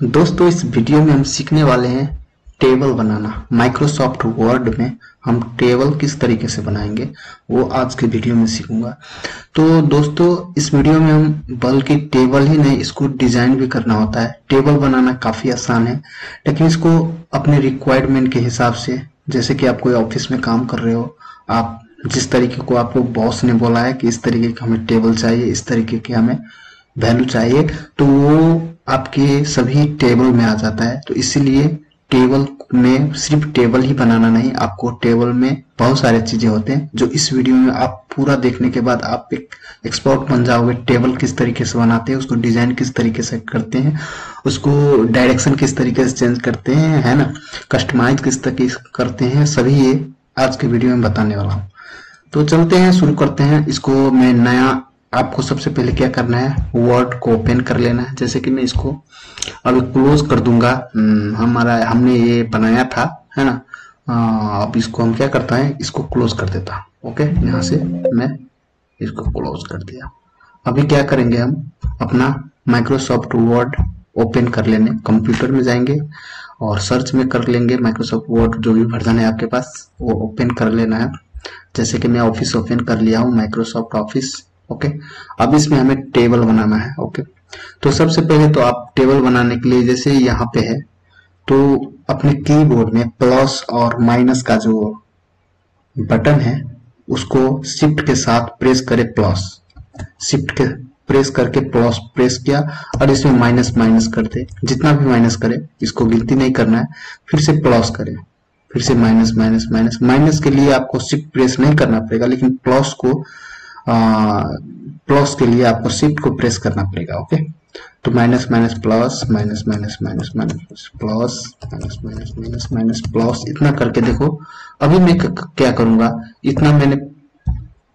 दोस्तों, इस वीडियो में हम सीखने वाले हैं टेबल बनाना। माइक्रोसॉफ्ट वर्ड में हम टेबल किस तरीके से बनाएँगे, वो आज के वीडियो में सीखूँगा। तो दोस्तों, इस वीडियो में हम बल्कि टेबल ही नहीं, इसको डिज़ाइन भी करना होता है। टेबल बनाना काफ़ी आसान है, लेकिन इसको अपने रिक्वायरमेंट के हिसाब से, जैसे कि आप कोई ऑफ़िस में काम कर रहे हो, आप जिस तरीके को आपको बॉस ने बोला है कि इस तरीके का हमें टेबल चाहिए, इस तरीके की हमें वैल्यू चाहिए तो वो आपके सभी टेबल में आ जाता है। तो इसीलिए टेबल में सिर्फ़ टेबल ही बनाना नहीं, आपको टेबल में बहुत सारे चीज़ें होते हैं, जो इस वीडियो में आप पूरा देखने के बाद आप एक एक्सपर्ट बन जाओगे टेबल किस तरीके से बनाते हैं, उसको डिज़ाइन किस तरीके से करते हैं, उसको डायरेक्शन किस तरीके से चेंज करते हैं, है ना? कस्टमाइज किस तरीके करते हैं, सभी ये आज के वीडियो में बताने वाला हूँ। तो चलते हैं, शुरू करते हैं। इसको मैं नया आपको सबसे पहले क्या करना है? वर्ड को ओपन कर लेना है। जैसे कि मैं इसको अभी क्लोज कर दूँगा। हम्म, हमारा हमने ये बनाया था है ना? अब इसको हम क्या करता है? इसको क्लोज कर देता ओके यहाँ से मैं इसको क्लोज कर दिया। अभी क्या करेंगे हम? अपना माइक्रोसॉफ्ट वर्ड ओपन कर लेने। कंप्यूटर में जाएँगे और सर्च में कर लेंगे। माइक्रोसॉफ्ट वर्ड जो भी वर्जन है आपके पास वो ओपन कर लेना है। जैसे कि मैं ऑफ़िस ओपन कर लिया हूँ माइक्रोसॉफ्ट ऑफ़िस ओके? अब इसमें हमें टेबल बनाना है, ओके? तो सबसे पहले तो आप टेबल बनाने के लिए, जैसे यहाँ पे है तो अपने कीबोर्ड में प्लस और माइनस का जो बटन है, उसको शिफ्ट के साथ प्रेस करे प्लस शिफ्ट के प्रेस करके प्लस प्रेस किया, और इसमें माइनस माइनस कर दे। जितना भी माइनस करे, इसको गिनती नहीं करना है, फिर से प्लस करे। फिर से माइनस माइनस माइनस माइनस के लिए आपको शिफ्ट प्रेस नहीं करना पड़ेगा, लेकिन प्लस को प्लस के लिए आपको शिफ्ट को प्रेस करना पड़ेगा ओके तो minus minus plus minus minus minus minus plus minus minus minus minus plus इतना करके देखो। अभी मैं क्या करूँगा? इतना मैंने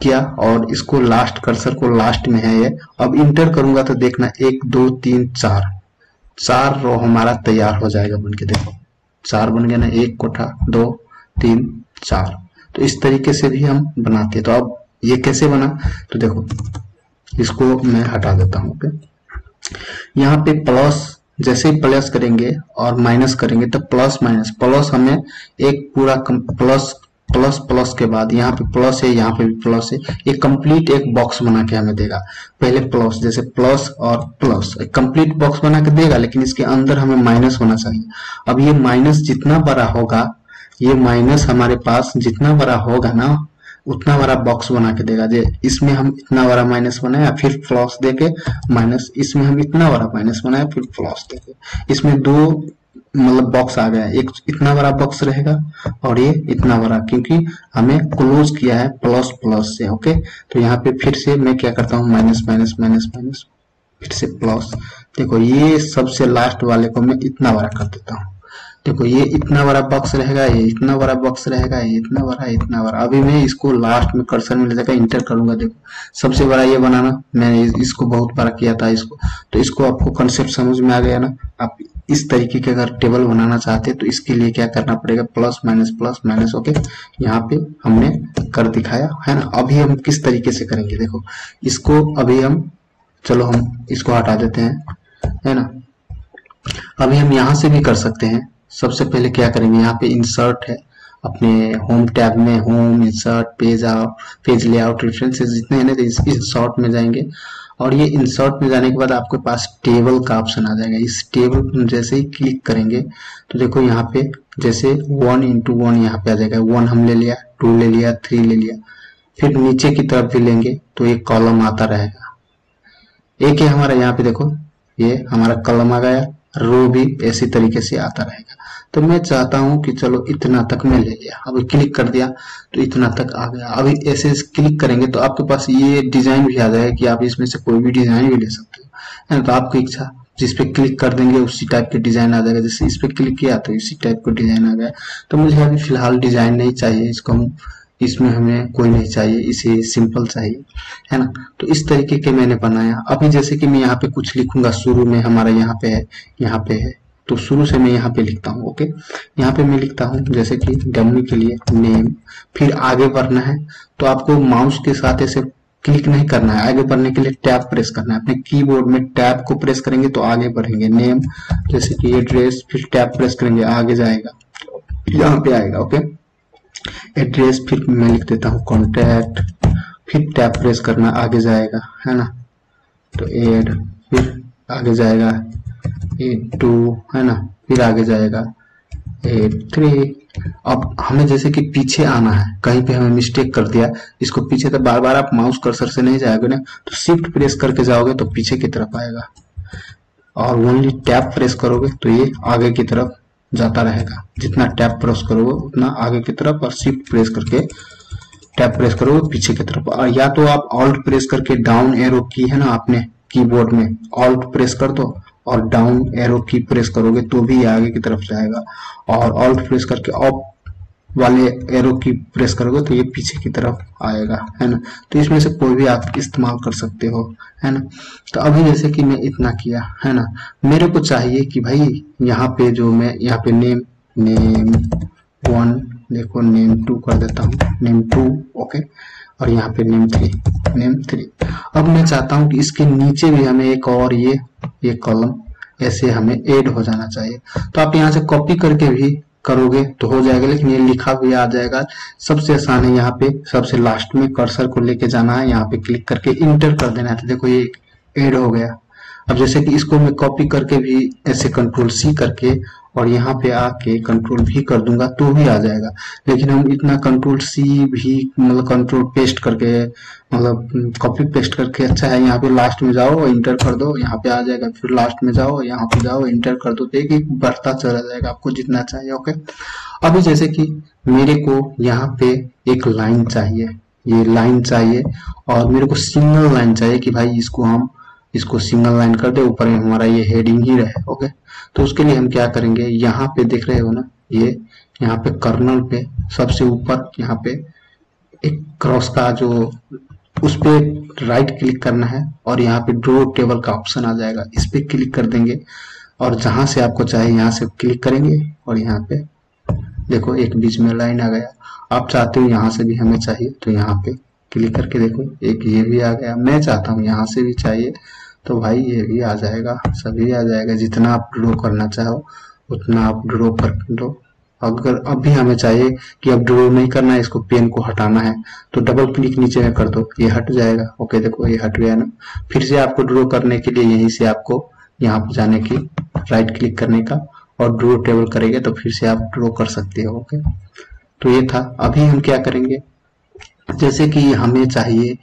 किया और इसको लास्ट कर्सर को लास्ट में है ये। अब इंटर करूँगा तो देखना, एक, दो, तीन, चार। चार रो हमारा तैयार हो जाएगा बन के देखो। चार बन गया ना, एक कोठा, दो, तीन, चार। तो इस तरीके से भी हम बनाते हैं। तो अब ये कैसे बना? तो देखो, इसको मैं हटा देता हूँ ओके यहाँ पे प्लस जैसे ही प्लस करेंगे और माइनस करेंगे तो प्लस माइनस प्लस हमें एक पूरा प्लस प्लस प्लस के बाद, यहाँ पे प्लस है, यहाँ पे भी प्लस है, ये कंप्लीट एक बॉक्स बना के हमें देगा। पहले प्लस जैसे प्लस और प्लस एक कंप्लीट बॉक्स बना के देगा, लेकिन इसके अंदर हमें माइनस होना चाहिए। अब ये माइनस जितना बड़ा होगा, ये माइनस हमारे पास जितना बड़ा होगा ना उतना बड़ा बॉक्स बना के देगा जे इसमें हम इतना बड़ा माइनस बनाया, फिर प्लस देके माइनस इसमें हम इतना बड़ा माइनस बनाया, फिर प्लस देके। इसमें दो मतलब बॉक्स आ गया, एक इतना बड़ा बॉक्स रहेगा और ये इतना बड़ा, क्योंकि हमें क्लोज किया है प्लस प्लस से ओके तो यहाँ पे फिर से मैं क्या करता हूँ माइनस माइनस माइनस माइनस फिर से प्लस देखो, ये सबसे लास्ट वाले को मैं इतना बड़ा कर देता हूँ। देखो, ये इतना बड़ा बॉक्स रहेगा, ये इतना बड़ा बॉक्स रहेगा, ये इतना बड़ा इतना बड़ा। अभी मैं इसको लास्ट में कर्सर में ले जाकर इंटर करूँगा, देखो। सबसे बड़ा ये बनाना, मैंने इसको बहुत बड़ा किया था इसको। तो इसको आपको कंसेप्ट समझ में आ गया ना? आप इस तरीके के अगर टेबल बनाना चाहते तो इसके लिए क्या करना पड़ेगा? Plus minus plus minus okay यहाँ पे हमने कर दिखाया, है ना? अभी हम किस तरीके से करेंगे? देखो, इसको अभी हम, चलो हम इसको हटा देते हैं, है ना? अभी हम यहाँ से भी कर सकते हैं। सबसे पहले क्या करेंगे, यहाँ पे इंसर्ट है। अपने होम टैब में home insert page out page layout references जितने हैं ना तो इस इंसर्ट में जाएँगे। और ये इंसर्ट में जाने के बाद आपके पास टेबल का ऑप्शन आ जाएगा। इस टेबल जैसे ही क्लिक करेंगे तो देखो यहाँ पे जैसे वन इंटू वन यहाँ पे आ जाएगा। वन हम ले लिया टू ले लिया थ्री ले लिया। फिर नीचे की तरफ़ भी लेंगे तो एक कॉलम आता रहेगा। एक है हमारा, यहाँ पे देखो, ये हमारा कॉलम आ गया। रो भी ऐसी तरीके से आता रहेगा। तो मैं चाहता हूँ कि चलो इतना तक मैं ले लिया। अभी क्लिक कर दिया तो इतना तक आ गया। अभी ऐसे क्लिक करेंगे तो आपके पास ये डिज़ाइन भी आ जाएगा कि आप इसमें से कोई भी डिज़ाइन भी ले सकते हो। है तो आपकी इच्छा, जिस पे क्लिक कर देंगे उसी टाइप के डिज़ाइन आ जाएगा। जैसे इस पे क्लिक किया तो इसी टाइप का डिज़ाइन आ गया। तो मुझे अभी फ़िलहाल डिज़ाइन नहीं चाहिए, इसको हम, इसमें हमें कोई नहीं चाहिए, इसे सिंपल चाहिए। है ना तो इस तरीके के मैंने बनाया। अभी जैसे कि मैं यहाँ पे कुछ लिखूँगा, शुरू में हमारा यहाँ पे है, यहाँ पे है। तो शुरू से मैं यहाँ पे लिखता हूँ, ओके? यहाँ पे मैं लिखता हूँ, जैसे कि डमी के लिए नेम फिर आगे बढ़ना है तो आपको माउस के साथ ऐसे क्लिक नहीं करना है। आगे बढ़ने के लिए टैब प्रेस करना है। अपने कीबोर्ड में टैब को प्रेस करेंगे तो आगे बढ़ेंगे। नेम जैसे कि एड्रेस फिर टैब प्रेस करेंगे, आगे जाएगा। यहाँ पे आएगा, ओके? एड्रेस फिर मैं लिख देता हूँ कॉन्टैक्ट फिर टैब प्रेस करना, आगे जाएगा, है ना? तो एड फिर आगे जाएगा। एट टू है ना? फिर आगे जाएगा। एट थ्री अब हमें जैसे कि पीछे आना है, कहीं पे हमें मिस्टेक कर दिया, इसको पीछे तो बार बार आप माउस कर्सर से नहीं जाओगे ना तो शिफ्ट प्रेस करके जाओगे तो पीछे की तरफ़ आएगा। और ओनली टैप प्रेस करोगे तो ये आगे की तरफ़ जाता रहेगा। जितना टैप प्रेस करोगे, उतना आगे की तरफ़ और शिफ्ट प्रेस करके टैप प्रेस करोगे, पीछे की तरफ़। और या तो आप ऑल्ट प्रेस करके डाउन एरो की है ना आपने कीबोर्ड में ऑल्ट प्रेस कर दो और डाउन एरो की प्रेस करोगे तो भी आगे की तरफ़ जाएगा। और ऑल्ट प्रेस करके ऑफ़ वाले एरो की प्रेस करोगे तो ये पीछे की तरफ़ आएगा, है ना? तो इसमें से कोई भी आप इस्तेमाल कर सकते हो, है ना? तो अभी जैसे कि मैं इतना किया, है ना? मेरे को चाहिए कि भाई यहाँ पे जो मैं, यहाँ पे नेम नेम वन देखो नेम टू कर देता हूँ। नेम टू ओके और यहाँ पे नेम थ्री नेम थ्री अब मैं चाहता हूँ कि इसके नीचे भी हमें एक और ये ये कॉलम ऐसे हमें ऐड हो जाना चाहिए। तो आप यहाँ से कॉपी करके भी करोगे तो हो जाएगा, लेकिन ये लिखा भी आ जाएगा। सबसे आसान है यहाँ पे, सबसे लास्ट में कर्सर को लेके जाना है। यहाँ पे क्लिक करके इंटर कर देना है। तो देखो, ये ऐड हो गया। अब जैसे कि इसको मैं कॉपी करके भी ऐसे कंट्रोल सी करके और यहाँ पे आके कंट्रोल भी कर दूँगा तो भी आ जाएगा। लेकिन हम इतना कंट्रोल सी भी मतलब कंट्रोल पेस्ट करके मतलब कॉपी पेस्ट करके अच्छा है, यहाँ पे लास्ट में जाओ इंटर कर दो, यहाँ पे आ जाएगा, फिर लास्ट में जाओ, यहाँ पे जाओ इंटर कर दो तो एक बढ़ता चला जाएगा आपको जितना चाहिए ओके अभी जैसे कि मेरे को यहाँ पे एक लाइन चाहिए, ये लाइन चाहिए और मेरे को सिंगल लाइन चाहिए कि भाई इसको हम इसको सिंगल लाइन कर दे, ऊपर में हमारा ये हेडिंग ही रहे ओके तो उसके लिए हम क्या करेंगे? यहाँ पे देख रहे हो ना, ये यहाँ पे कर्नल पे, सबसे ऊपर यहाँ पे एक क्रॉस का जो उस पे राइट क्लिक करना है और यहाँ पे ड्रो टेबल का ऑप्शन आ जाएगा। इस पे क्लिक कर देंगे और जहाँ से आपको चाहिए यहाँ से क्लिक करेंगे और यहाँ पे देखो एक बीच में लाइन आ गया। आप चाहते हो यहाँ से भी हमें चाहिए तो यहाँ पे क्लिक करके देखो, एक ये भी आ गया। मैं चाहता हूँ यहाँ से भी चाहिए तो भाई ये भी आ जाएगा, सभी आ जाएगा, जितना आप ड्रॉ करना चाहो, उतना आप ड्रॉ कर लो अगर अभी हमें चाहिए कि अब ड्रॉ नहीं करना है, इसको पेन को हटाना है तो डबल क्लिक नीचे में कर दो, ये हट जाएगा। ओके देखो, ये हट गया ना। फिर से आपको ड्रॉ करने के लिए यहीं से आपको यहाँ पे जाने की राइट क्लिक करने का और ड्रॉ टेबल करेंगे तो फिर से आप ड्रॉ कर सकते हो ओके तो ये था। अभी हम क्या करेंगे? जैसे कि हमें चाहिए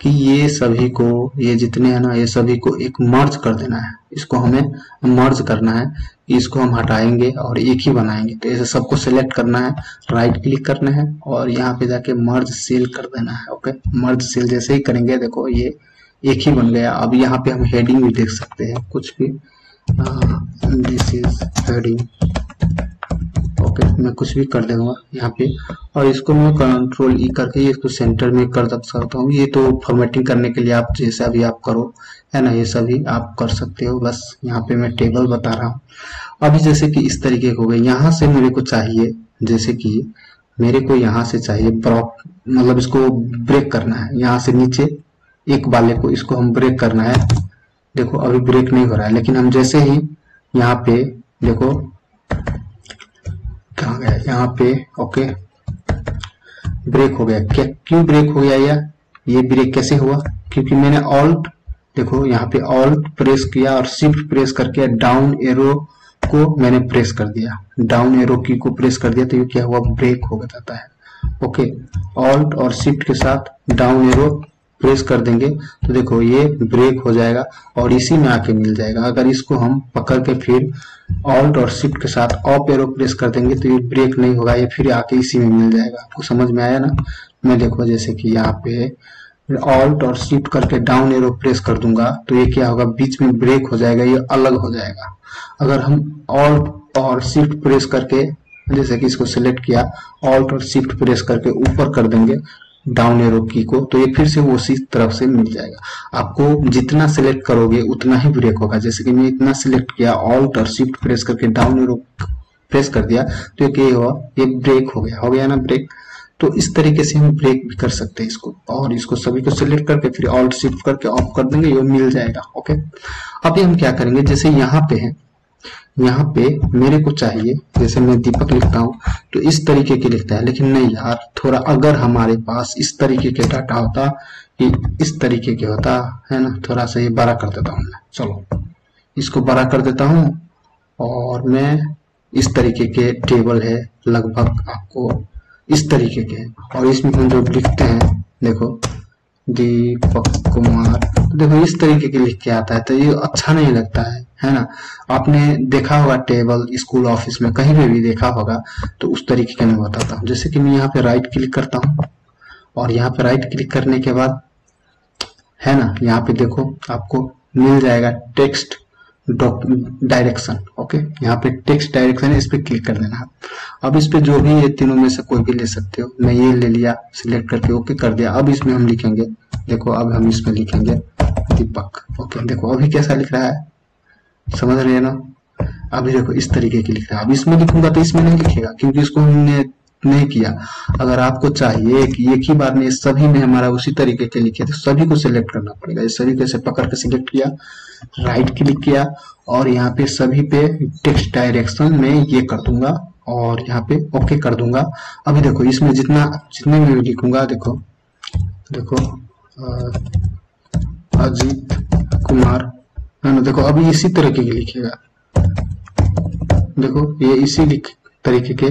कि ये सभी को, ये जितने हैं ना, ये सभी को एक मर्ज कर देना है। इसको हमें मर्ज करना है इसको हम हटाएँगे और एक ही बनाएँगे। तो ऐसे सबको सिलेक्ट करना है राइट क्लिक करना है और यहाँ पे जाके मर्ज सेल कर देना है ओके मर्ज सेल जैसे ही करेंगे, देखो ये एक ही बन गया। अब यहाँ पे हम हेडिंग भी देख सकते हैं, कुछ भी। दिस इज़ हेडिंग ओके मैं कुछ भी कर दूँगा यहाँ पे। और इसको मैं कंट्रोल ई करके इसको सेंटर में कर सकता हूँ। ये तो फॉर्मेटिंग करने के लिए आप जैसा भी आप करो, है ना? ये सभी आप कर सकते हो। बस यहाँ पे मैं टेबल बता रहा हूँ। अभी जैसे कि इस तरीके हो गए यहाँ से मेरे को चाहिए, जैसे कि मेरे को यहाँ से चाहिए ब्रॉक मतलब इसको ब्रेक करना है। यहाँ से नीचे एक वाले को इसको हम ब्रेक करना है। देखो, अभी ब्रेक नहीं हो रहा है, लेकिन हम जैसे ही यहाँ पे देखो कहा गया? यहाँ पे, ओके। ब्रेक हो गया। क्या, क्यों ब्रेक हो गया या ये ब्रेक कैसे हुआ? क्योंकि मैंने ऑल्ट देखो, यहाँ पे ऑल्ट प्रेस किया और शिफ्ट प्रेस करके डाउन एरो को मैंने प्रेस कर दिया। डाउन एरो की को प्रेस कर दिया तो ये क्या हुआ? ब्रेक हो जाता है। ओके। ऑल्ट और शिफ्ट के साथ डाउन एरो प्रेस कर देंगे तो देखो ये ब्रेक हो जाएगा और इसी में आके मिल जाएगा। अगर इसको हम पकड़ के फिर ऑल्ट और शिफ्ट के साथ ऑफ़ एरो प्रेस कर देंगे तो ये ब्रेक नहीं होगा, ये फिर आके इसी में मिल जाएगा। आपको समझ में आया ना? मैं देखो जैसे कि यहाँ पे ऑल्ट और शिफ्ट करके डाउन एरो प्रेस कर दूँगा तो ये क्या होगा? बीच में ब्रेक हो जाएगा, ये अलग हो जाएगा। अगर हम ऑल्ट और शिफ्ट प्रेस करके, जैसे कि इसको सिलेक्ट किया ऑल्ट और शिफ्ट प्रेस करके ऊपर कर देंगे डाउन एरो की को तो ये फिर से उसी तरफ़ से मिल जाएगा। आपको जितना सिलेक्ट करोगे, उतना ही ब्रेक होगा। जैसे कि मैं इतना सिलेक्ट किया ऑल्ट और शिफ्ट प्रेस करके डाउन एरो प्रेस कर दिया तो ये क्या हुआ, ये ब्रेक हो गया। हो गया ना ब्रेक तो इस तरीके से हम ब्रेक भी कर सकते हैं इसको। और इसको सभी को सिलेक्ट करके फिर ऑल्ट शिफ्ट करके ऑफ़ कर देंगे, ये मिल जाएगा ओके अभी हम क्या करेंगे? जैसे यहाँ पे है यहाँ पे मेरे को चाहिए, जैसे मैं दीपक लिखता हूँ तो इस तरीके के लिखता है। लेकिन नहीं यार, थोड़ा अगर हमारे पास इस तरीके के डाटा होता, कि इस तरीके के होता, है ना, थोड़ा सा ये बड़ा कर देता हूँ मैं। चलो, इसको बड़ा कर देता हूँ, और मैं इस तरीके के टेबल है, लगभग आपको इस तरीके के। और इसमें हम जो लिखते हैं, देखो, दीपक कुमार, देखो, इस तरीके के लिख के आता है तो ये अच्छा नहीं लगता है। है ना? आपने देखा होगा टेबल स्कूल ऑफ़िस में, कहीं पे भी देखा होगा तो उस तरीके का मैं बताता हूँ। जैसे कि मैं यहाँ पे राइट क्लिक करता हूँ, और यहाँ पे राइट क्लिक करने के बाद, है ना, यहाँ पे देखो, आपको मिल जाएगा टेक्स्ट डायरेक्शन ओके यहाँ पे टेक्स्ट डायरेक्शन है, इस पे क्लिक कर देना। अब इस पे जो भी ये तीनों में से कोई भी ले सकते हो, मैं ये ले लिया सिलेक्ट करके ओके कर दिया। अब इसमें हम लिखेंगे, देखो, अब हम इसमें लिखेंगे दीपक ओके देखो, अभी कैसा लिख रहा है? समझ रहे हैं ना? अभी देखो, इस तरीके की लिख रहा है। अब इसमें लिखूँगा तो इसमें नहीं लिखेगा, क्योंकि इसको हमने नहीं किया। अगर आपको चाहिए कि एक ही बार में सभी में हमारा उसी तरीके के लिखे तो सभी को सिलेक्ट करना पड़ेगा। इस तरीके से पकड़ के सिलेक्ट किया राइट क्लिक किया, और यहाँ पे सभी पे टेक्स्ट डायरेक्शन में ये कर दूँगा, और यहाँ पे ओके कर दूँगा। अभी देखो, इसमें जितना, जितने में लिखूँगा, देखो देखो अजीत कुमार है ना देखो, अभी इसी तरीके के लिखेगा। देखो, ये इसी लिख तरीके के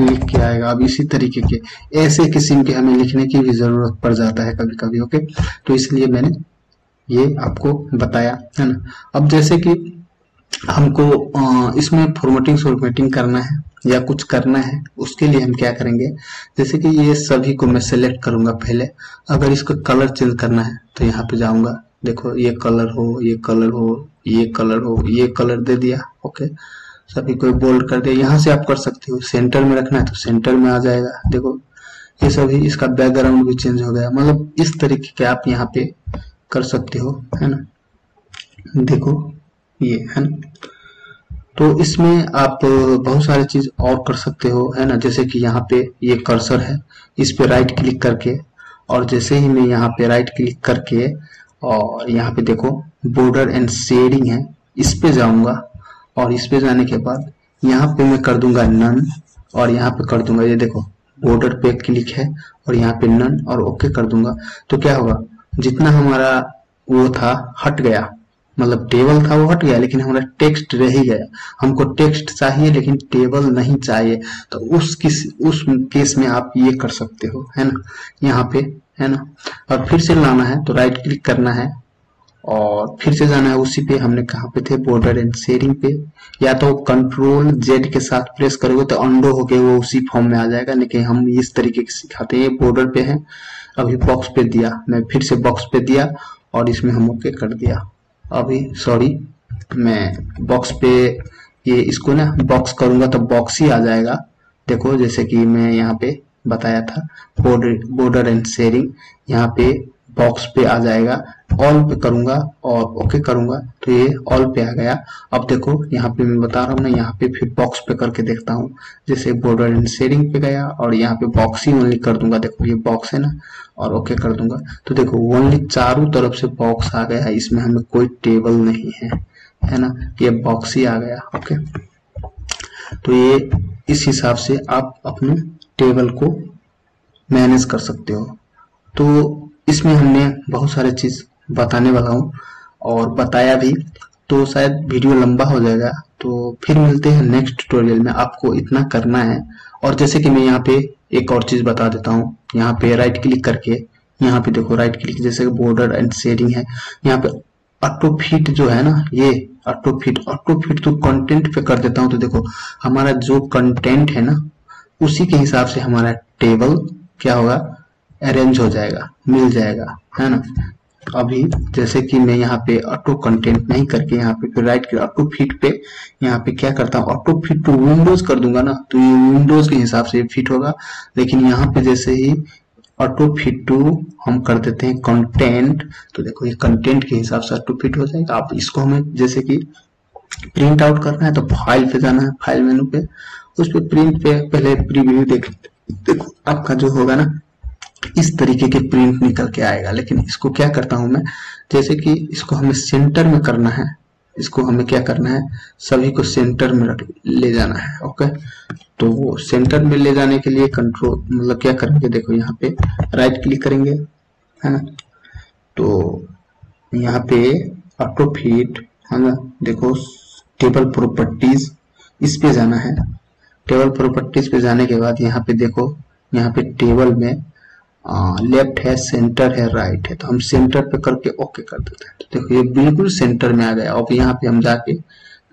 लिख के आएगा, अब इसी तरीके के। ऐसे किस्म के हमें लिखने की भी ज़रूरत पड़ जाता है कभी कभी ओके? तो इसलिए मैंने ये आपको बताया, है ना? अब जैसे कि हमको इसमें फॉर्मेटिंग फॉर्मेटिंग करना है, या कुछ करना है, उसके लिए हम क्या करेंगे? जैसे कि ये सभी को मैं सेलेक्ट करूँगा पहले। अगर इसको कलर चेंज करना है तो यहाँ पे जाऊँगा। देखो, ये कलर हो, ये कलर हो, ये कलर हो, ये कलर दे दिया ओके सभी को बोल्ड कर दिया, यहाँ से आप कर सकते हो। सेंटर में रखना है तो सेंटर में आ जाएगा। देखो, ये सभी, इसका बैकग्राउंड भी चेंज हो गया। मतलब इस तरीके के आप यहाँ पे कर सकते हो, है ना? देखो, ये, है ना? तो इसमें आप बहुत सारी चीज़ और कर सकते हो, है ना? जैसे कि यहाँ पे ये कर्सर है, इस पे राइट क्लिक करके, और जैसे ही मैं यहाँ पे राइट क्लिक करके और यहाँ पे देखो बॉर्डर एंड शेडिंग है। इस पे जाऊँगा और इस पे जाने के बाद यहाँ पे मैं कर दूँगा नन और यहाँ पे कर दूँगा, ये देखो बॉर्डर पे क्लिक है और यहाँ पे नन और ओके कर दूँगा। तो क्या होगा, जितना हमारा वो था, हट गया। मतलब टेबल था, वो हट गया, लेकिन हमारा टेक्स्ट रह ही गया। हमको टेक्स्ट चाहिए, लेकिन टेबल नहीं चाहिए। तो उस किस, उस केस में आप ये कर सकते हो, है ना? यहाँ पे है ना? और फिर से लाना है तो राइट क्लिक करना है। और फिर से जाना है उसी पे, हमने कहा पे थे? बॉर्डर एंड शेयरिंग पे। या तो कंट्रोल जेड के साथ प्रेस करोगे तो अंडो होके वो उसी फॉर्म में आ जाएगा। लेकिन हम इस तरीके के सिखाते हैं बॉर्डर पे है। अभी बॉक्स पे दिया। मैं फिर से बॉक्स पे दिया और इसमें हम ओके कर दिया। अभी सॉरी मैं बॉक्स पे ये इसको ना बॉक्स करूँगा तो बॉक्स ही आ जाएगा। देखो, जैसे कि मैं यहाँ पे बताया था। बॉर्डर एंड शेयरिंग यहाँ पे बॉक्स पे आ जाएगा। ऑल पे करूँगा और ओके करूँगा। तो ये ऑल पे आ गया। अब देखो, यहाँ पे मैं बता रहा हूँ ना, यहाँ पे फिर बॉक्स पे करके देखता हूँ। जैसे बॉर्डर एंड शेयरिंग पे गया और यहाँ पे बॉक्स ही ओनली कर दूँगा। देखो, ये बॉक्स है ना, और ओके कर दूँगा। तो देखो ओनली चारों तरफ़ से बॉक्स आ गया। इसमें हमें कोई टेबल नहीं है। है ना? ये बॉक्स ही आ गया। ओके तो ये इस हिसाब से आप अपने टेबल को मैनेज कर सकते हो। तो इसमें हमने बहुत सारे चीज़ बताने वाला हूँ और बताया भी। तो शायद वीडियो लंबा हो जाएगा। तो फिर मिलते हैं नेक्स्ट ट्यूटोरियल में। आपको इतना करना है। और जैसे कि मैं यहाँ पे एक और चीज़ बता देता हूँ। यहाँ पे राइट क्लिक करके, यहाँ पे देखो राइट क्लिक जैसे बॉर्डर एंड शेडिंग है। यहाँ पे ऑटो फिट जो है ना, ये ऑटो फिट ऑटो फिट तो कंटेंट पे कर देता हूँ। तो देखो, हमारा जो कंटेंट है ना उसी के हिसाब से हमारा टेबल क्या होगा? अरेंज हो जाएगा, मिल जाएगा, है ना? अभी जैसे कि मैं यहाँ पे ऑटो कंटेंट नहीं करके यहाँ पे, फिर राइट ऑटो फिट पे यहाँ पे क्या करता हूँ? ऑटो फिट टू विंडोज़ कर दूँगा ना तो ये विंडोज़ के हिसाब से फिट होगा। लेकिन यहाँ पे जैसे ही ऑटो फिट टू हम कर देते हैं कंटेंट तो देखो ये कंटेंट के हिसाब से ऑटो फिट हो जाएगा। आप इसको हमें जैसे कि प्रिंट आउट करना है तो फ़ाइल पे जाना है फ़ाइल मेनू पे। उस पर प्रिंट पे पहले प्रीव्यू देख देखो, आपका जो होगा ना, इस तरीके के प्रिंट निकल के आएगा। लेकिन इसको क्या करता हूँ मैं? जैसे कि इसको हमें सेंटर में करना है, इसको हमें क्या करना है? सभी को सेंटर में ले जाना है ओके तो वो सेंटर में ले जाने के लिए कंट्रोल मतलब क्या करेंगे? देखो, यहाँ पे राइट क्लिक करेंगे, है ना? तो यहाँ पे ऑटो फिट है ना? देखो टेबल प्रॉपर्टीज़ इस पे जाना है। टेबल प्रॉपर्टीज़ पे जाने के बाद यहाँ पे देखो, यहाँ पे टेबल में लेफ़्ट है सेंटर है राइट है। तो हम सेंटर पे करके ओके कर देते हैं। तो देखो, ये बिल्कुल सेंटर में आ गया। अब यहाँ पे हम जाके,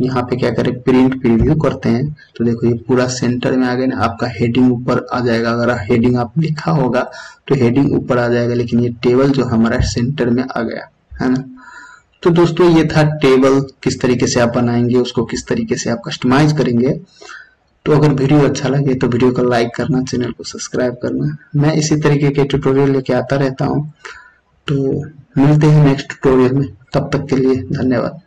यहाँ पे क्या करें प्रिंट प्रीव्यू करते हैं। तो देखो, ये पूरा सेंटर में आ गया ना। आपका हेडिंग ऊपर आ जाएगा। अगर हेडिंग आप लिखा होगा तो हेडिंग ऊपर आ जाएगा। लेकिन ये टेबल जो हमारा सेंटर में आ गया, है ना? तो दोस्तों, ये था टेबल किस तरीके से आप बनाएँगे, उसको किस तरीके से आप कस्टमाइज करेंगे। तो अगर वीडियो अच्छा लगे तो वीडियो को लाइक करना, चैनल को सब्सक्राइब करना। मैं इसी तरीके के ट्यूटोरियल लेके आता रहता हूँ। तो मिलते हैं नेक्स्ट ट्यूटोरियल में। तब तक के लिए धन्यवाद।